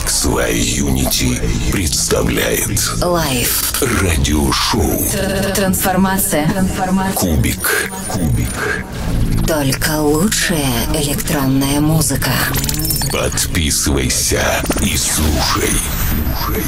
XY Unity представляет live. радиошоу Трансформация. Трансформация. Кубик. Кубик. Только лучшая электронная музыка. Подписывайся и слушай. Слушай.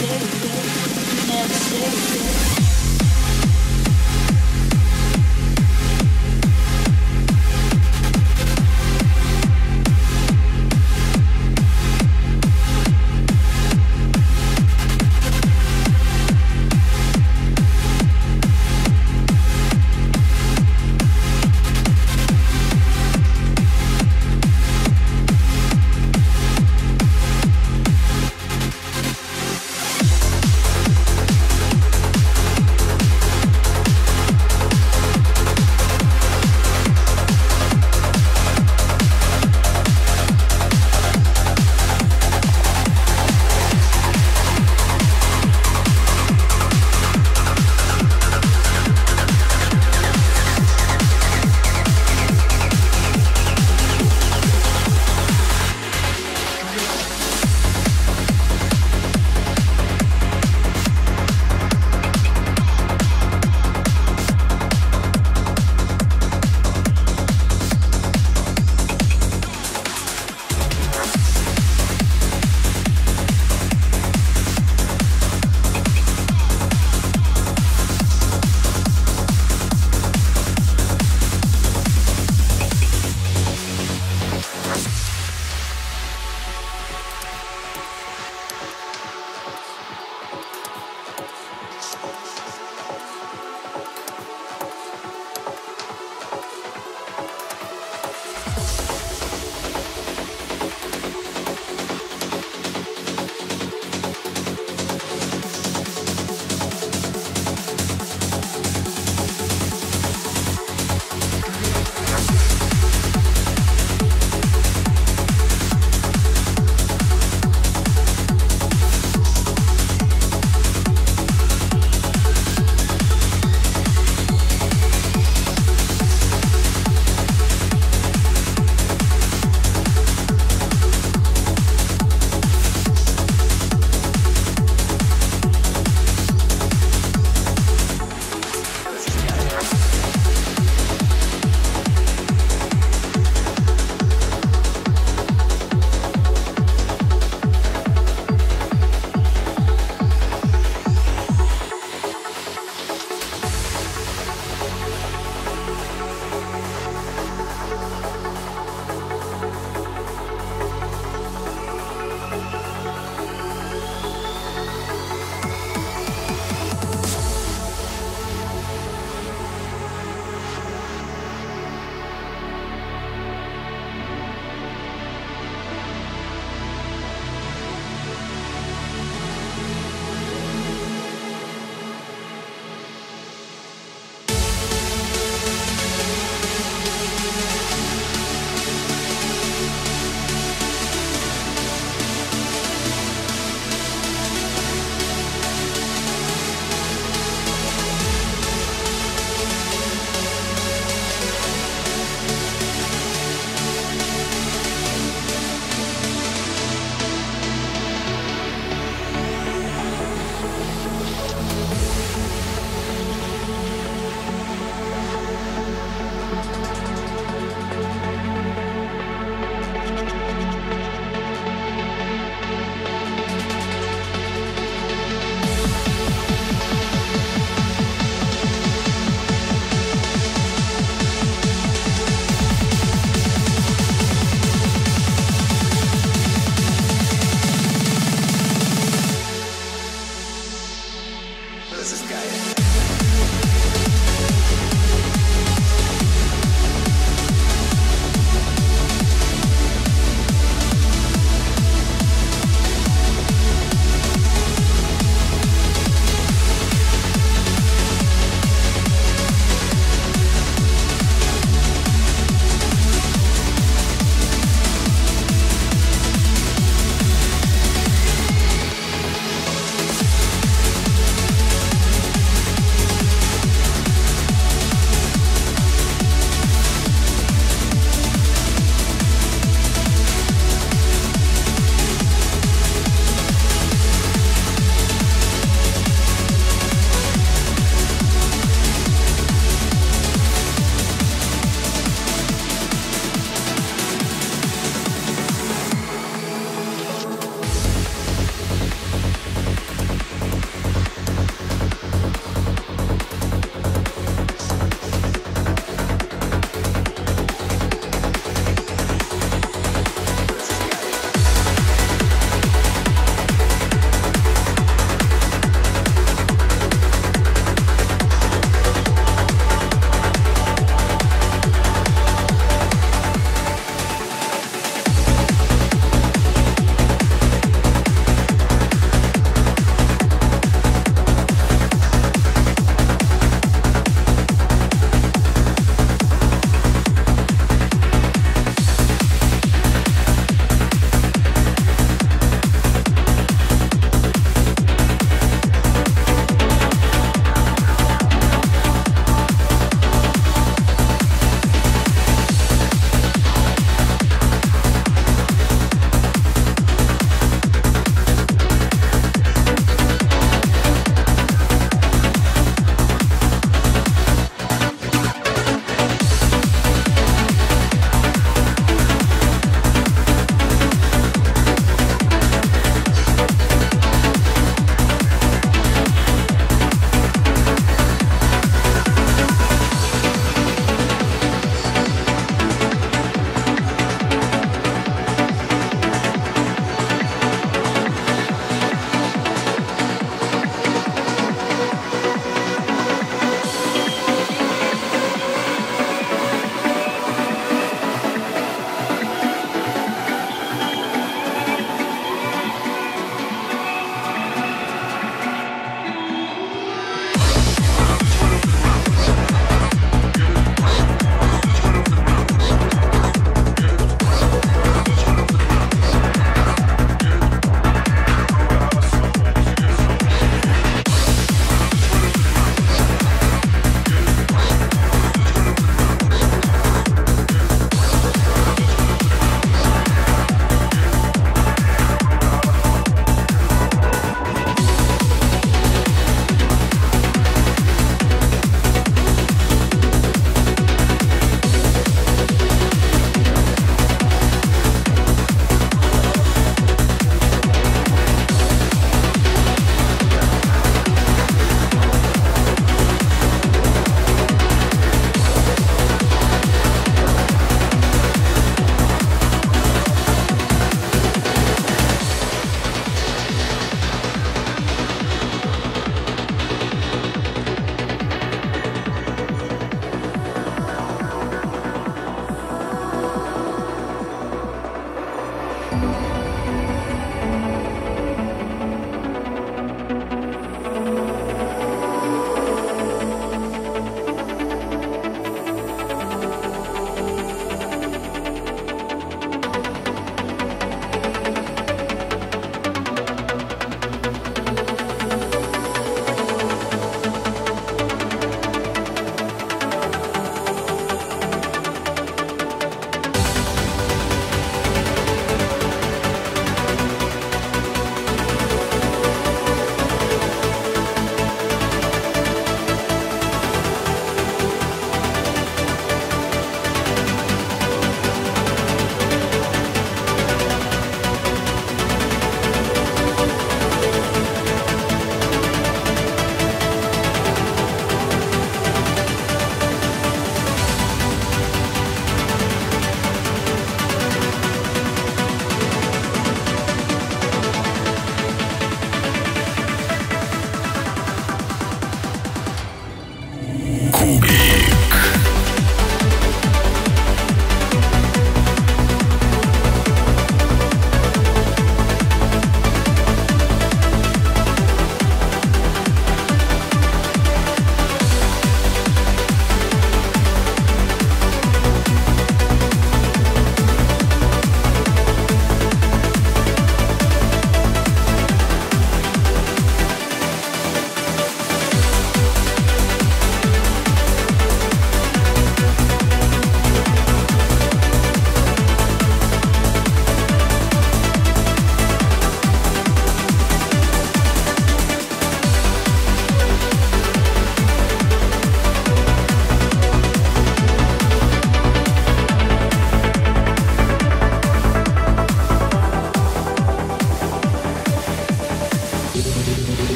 sick, never sick.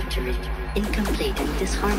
Contradictory, incomplete, and disharmonious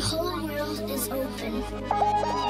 The whole world is open.